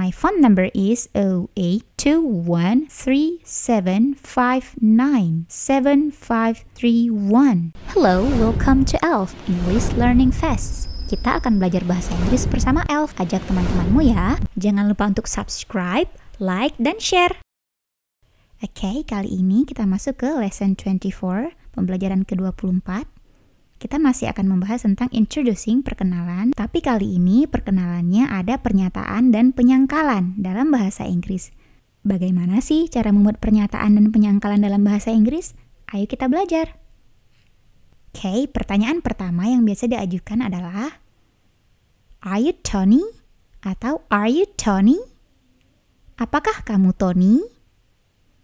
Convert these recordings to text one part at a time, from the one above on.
My phone number is 082137597531. Hello, welcome to ELF English Learning Fest. Kita akan belajar bahasa Inggris bersama ELF. Ajak teman-temanmu ya. Jangan lupa untuk subscribe, like, dan share. Oke, okay, kali ini kita masuk ke lesson 24, pembelajaran ke-24. Kita masih akan membahas tentang introducing, perkenalan, tapi kali ini perkenalannya ada pernyataan dan penyangkalan dalam bahasa Inggris. Bagaimana sih cara membuat pernyataan dan penyangkalan dalam bahasa Inggris? Ayo kita belajar. Oke, okay, pertanyaan pertama yang biasa diajukan adalah Are you Tony? Atau Are you Tony? Apakah kamu Tony?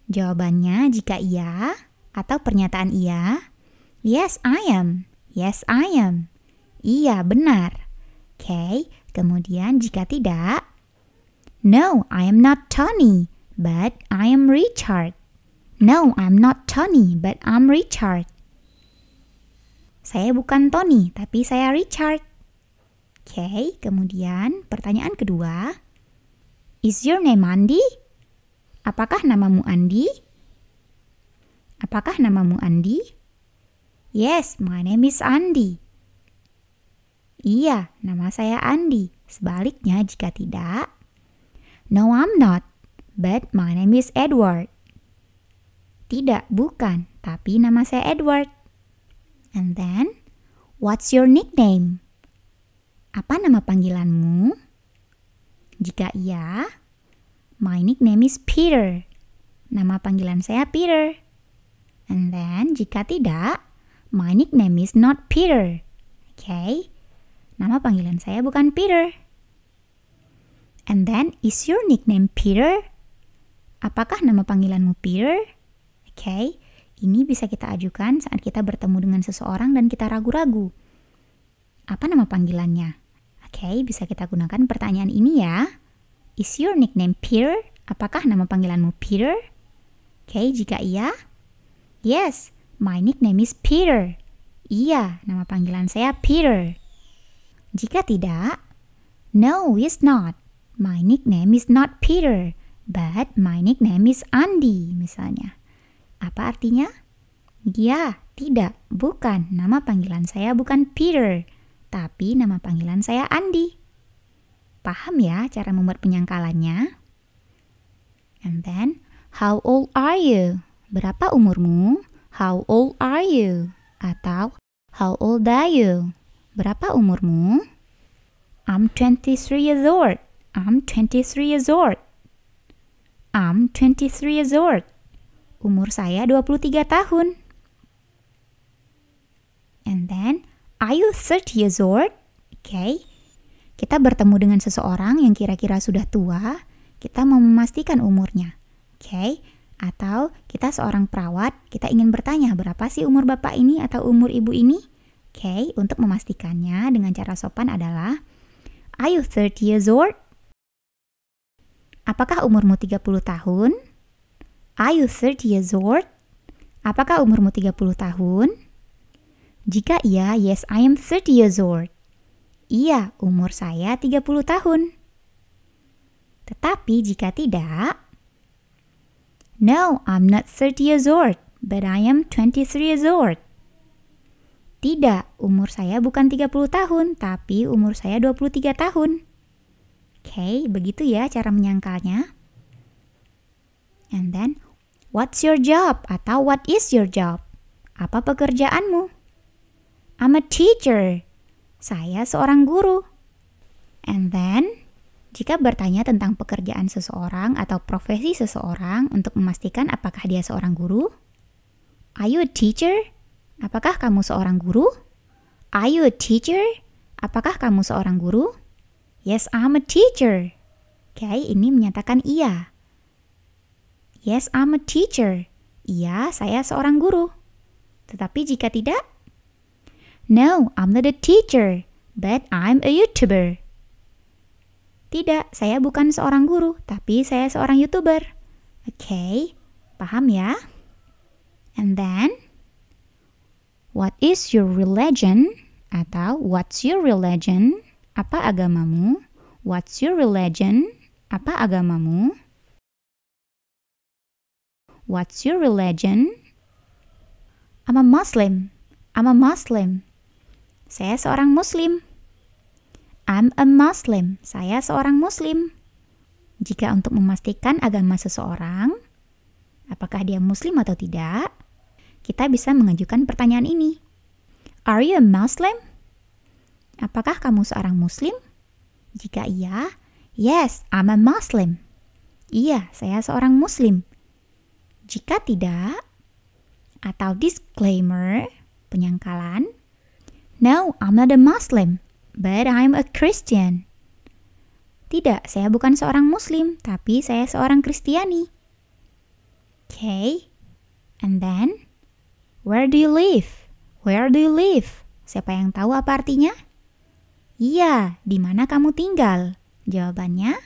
Jawabannya jika iya atau pernyataan iya, Yes, I am. Yes, I am. Iya, benar. Oke, okay. kemudian jika tidak, No, I am not Tony, but I am Richard. No, I'm not Tony, but I'm Richard. Saya bukan Tony, tapi saya Richard. Oke, okay, kemudian pertanyaan kedua. Is your name Andi? Apakah namamu Andi? Apakah namamu Andi? Yes, my name is Andi. Iya, nama saya Andi. Sebaliknya jika tidak, No, I'm not. But my name is Edward. Tidak, bukan. Tapi nama saya Edward. And then, what's your nickname? Apa nama panggilanmu? Jika iya, my nickname is Peter. Nama panggilan saya Peter. And then, jika tidak, My nickname is not Peter. Oke. Okay? Nama panggilan saya bukan Peter. And then, is your nickname Peter? Apakah nama panggilanmu Peter? Oke. Okay? Ini bisa kita ajukan saat kita bertemu dengan seseorang dan kita ragu-ragu. Apa nama panggilannya? Oke, okay, bisa kita gunakan pertanyaan ini ya. Is your nickname Peter? Apakah nama panggilanmu Peter? Oke, okay, jika iya, yes, My nickname is Peter. Iya, nama panggilan saya Peter. Jika tidak, no, it's not. My nickname is not Peter, but my nickname is Andy, misalnya. Apa artinya? Ya, tidak, bukan. Nama panggilan saya bukan Peter, tapi nama panggilan saya Andy. Paham ya cara membuat penyangkalannya? And then, how old are you? Berapa umurmu? How old are you? Atau How old are you? Berapa umurmu? I'm 23 years old. I'm 23 years old. I'm 23 years old. Umur saya 23 tahun. And then, are you 30 years old? Okay. Kita bertemu dengan seseorang yang kira-kira sudah tua, kita mau memastikan umurnya. Okay. Atau kita seorang perawat, kita ingin bertanya berapa sih umur bapak ini atau umur ibu ini? Oke, okay, untuk memastikannya dengan cara sopan adalah Are you 30 years old? Apakah umurmu 30 tahun? Are you 30 years old? Apakah umurmu 30 tahun? Jika iya, yes, I am 30 years old. Iya, umur saya 30 tahun. Tetapi jika tidak, No, I'm not 30 years old, but I am 23 years old. Tidak, umur saya bukan 30 tahun, tapi umur saya 23 tahun. Oke, okay, begitu ya cara menyangkalnya. And then, what's your job? Atau what is your job? Apa pekerjaanmu? I'm a teacher. Saya seorang guru. And then, jika bertanya tentang pekerjaan seseorang atau profesi seseorang untuk memastikan apakah dia seorang guru, Are you a teacher? Apakah kamu seorang guru? Are you a teacher? Apakah kamu seorang guru? Yes, I'm a teacher. Oke, okay, ini menyatakan iya. Yes, I'm a teacher. Iya, saya seorang guru. Tetapi jika tidak, No, I'm not a teacher, but I'm a YouTuber. Tidak, saya bukan seorang guru, tapi saya seorang YouTuber. Oke, okay, paham ya? And then, what is your religion? Atau what's your religion? Apa agamamu? What's your religion? Apa agamamu? What's your religion? I'm a Muslim. I'm a Muslim. Saya seorang Muslim. I'm a Muslim. Saya seorang Muslim. Jika untuk memastikan agama seseorang, apakah dia Muslim atau tidak, kita bisa mengajukan pertanyaan ini. Are you a Muslim? Apakah kamu seorang Muslim? Jika iya, yes, I'm a Muslim. Iya, saya seorang Muslim. Jika tidak, atau disclaimer, penyangkalan, no, I'm not a Muslim but I'm a Christian. Tidak, saya bukan seorang Muslim, tapi saya seorang Kristiani. Okay, and then, where do you live? Where do you live? Siapa yang tahu apa artinya? Iya, di mana kamu tinggal? Jawabannya,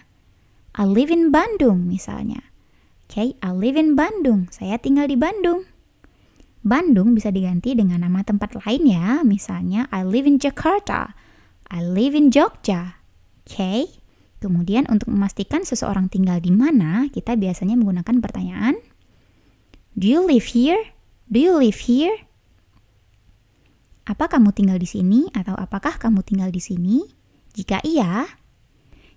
I live in Bandung misalnya. Okay, I live in Bandung. Saya tinggal di Bandung. Bandung bisa diganti dengan nama tempat lain ya. Misalnya, I live in Jakarta. I live in Jogja. Oke. Okay? Kemudian untuk memastikan seseorang tinggal di mana, kita biasanya menggunakan pertanyaan Do you live here? Do you live here? Apa kamu tinggal di sini atau apakah kamu tinggal di sini? Jika iya,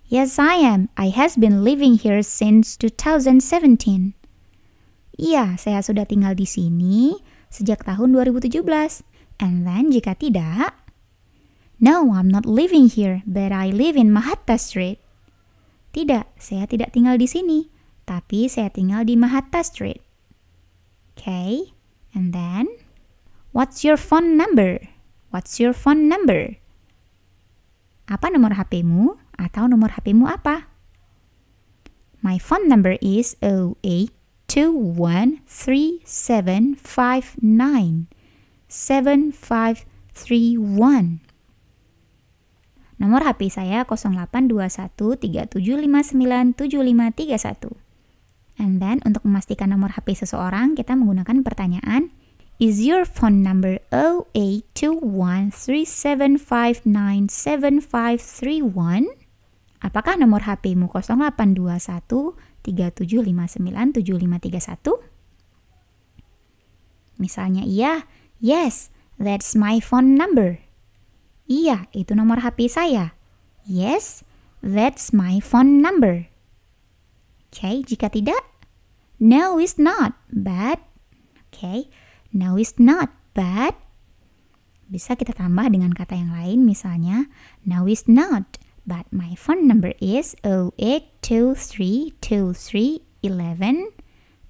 Yes, I am. I has been living here since 2017. Iya, saya sudah tinggal di sini sejak tahun 2017. And then jika tidak, No, I'm not living here, but I live in Mahatta Street. Tidak, saya tidak tinggal di sini, tapi saya tinggal di Mahatta Street. Okay, and then, what's your phone number? What's your phone number? Apa nomor HPmu atau nomor HPmu apa? My phone number is 082137597531. Nomor HP saya 082137597531. And then untuk memastikan nomor HP seseorang, kita menggunakan pertanyaan Is your phone number 082137597531? Apakah nomor HPmu 082137597531? Misalnya iya, yes, that's my phone number. Iya, itu nomor HP saya. Yes, that's my phone number. Okay, jika tidak, no it's not, but. Okay, no it's not, but. Bisa kita tambah dengan kata yang lain, misalnya, no it's not, but my phone number is 08232311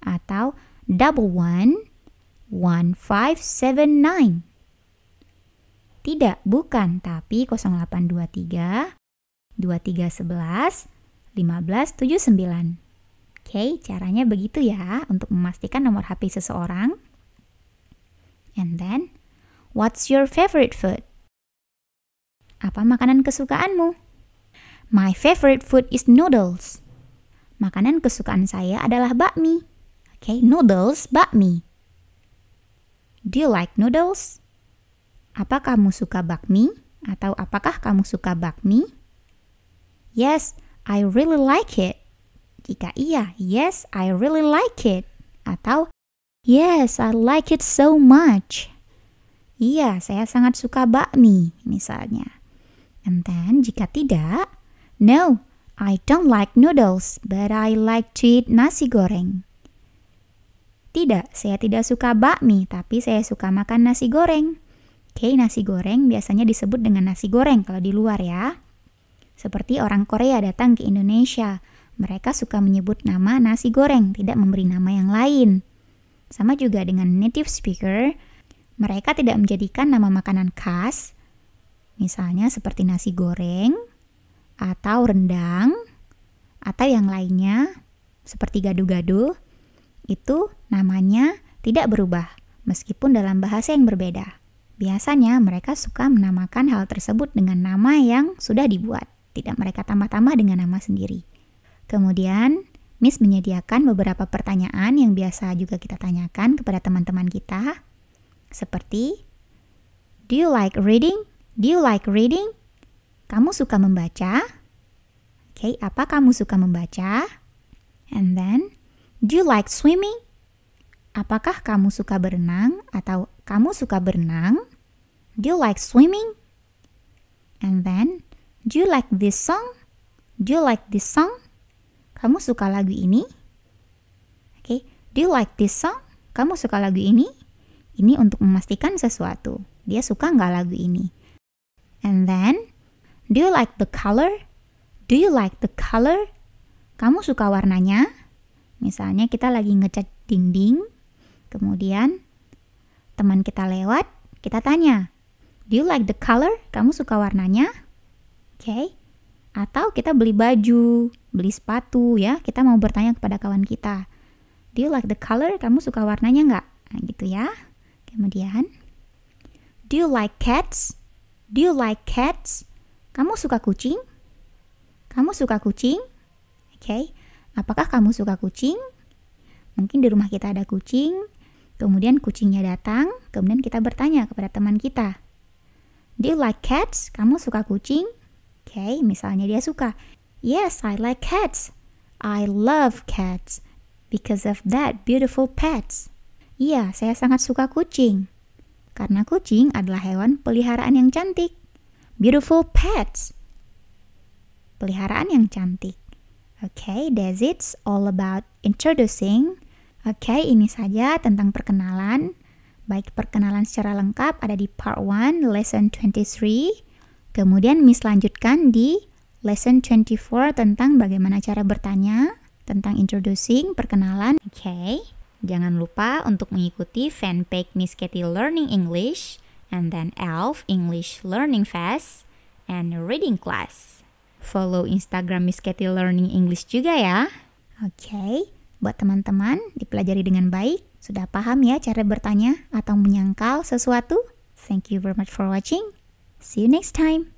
atau double one one five seven nine. Tidak, bukan, tapi 0823 2311 1579. Oke, caranya begitu ya untuk memastikan nomor HP seseorang. And then, what's your favorite food? Apa makanan kesukaanmu? My favorite food is noodles. Makanan kesukaan saya adalah bakmi. Oke, okay, noodles, bakmi. Do you like noodles? Apa kamu suka bakmi? Atau apakah kamu suka bakmi? Yes, I really like it. Jika iya, yes, I really like it. Atau yes, I like it so much. Iya, saya sangat suka bakmi, misalnya. And then, jika tidak, no, I don't like noodles, but I like to eat nasi goreng. Tidak, saya tidak suka bakmi, tapi saya suka makan nasi goreng. Oke, nasi goreng biasanya disebut dengan nasi goreng kalau di luar ya. Seperti orang Korea datang ke Indonesia, mereka suka menyebut nama nasi goreng, tidak memberi nama yang lain. Sama juga dengan native speaker, mereka tidak menjadikan nama makanan khas, misalnya seperti nasi goreng, atau rendang, atau yang lainnya, seperti gado-gado, itu namanya tidak berubah, meskipun dalam bahasa yang berbeda. Biasanya mereka suka menamakan hal tersebut dengan nama yang sudah dibuat, tidak mereka tambah-tambah dengan nama sendiri. Kemudian, Miss menyediakan beberapa pertanyaan yang biasa juga kita tanyakan kepada teman-teman kita, seperti Do you like reading? Do you like reading? Kamu suka membaca? Oke, okay, apa kamu suka membaca? And then, do you like swimming? Apakah kamu suka berenang atau kamu suka berenang? Do you like swimming? And then, do you like this song? Do you like this song? Kamu suka lagu ini? Oke, okay. do you like this song? Kamu suka lagu ini? Ini untuk memastikan sesuatu. Dia suka nggak lagu ini? And then, do you like the color? Do you like the color? Kamu suka warnanya? Misalnya kita lagi ngecat dinding, kemudian teman kita lewat, kita tanya, Do you like the color? Kamu suka warnanya? Oke. Okay. Atau kita beli baju, beli sepatu ya, kita mau bertanya kepada kawan kita. Do you like the color? Kamu suka warnanya nggak? Nah, gitu ya. Kemudian, Do you like cats? Do you like cats? Kamu suka kucing? Kamu suka kucing? Oke. Okay. Apakah kamu suka kucing? Mungkin di rumah kita ada kucing, kemudian kucingnya datang, kemudian kita bertanya kepada teman kita. Do you like cats? Kamu suka kucing? Oke, okay, misalnya dia suka. Yes, I like cats. I love cats because of that beautiful pets. Iya, saya sangat suka kucing. Karena kucing adalah hewan peliharaan yang cantik. Beautiful pets peliharaan yang cantik. Oke, okay, that's it all about introducing. Oke, okay, ini saja tentang perkenalan. Baik perkenalan secara lengkap ada di part 1 lesson 23. Kemudian Miss lanjutkan di lesson 24 tentang bagaimana cara bertanya, tentang introducing, perkenalan. Oke, okay. jangan lupa untuk mengikuti fanpage Miss Katie Learning English, and then ELF English Learning Fest, and Reading Class follow Instagram Miss Katie Learning English juga ya. Oke, okay. Buat teman-teman dipelajari dengan baik. Sudah paham ya cara bertanya atau menyangkal sesuatu? Thank you very much for watching. See you next time.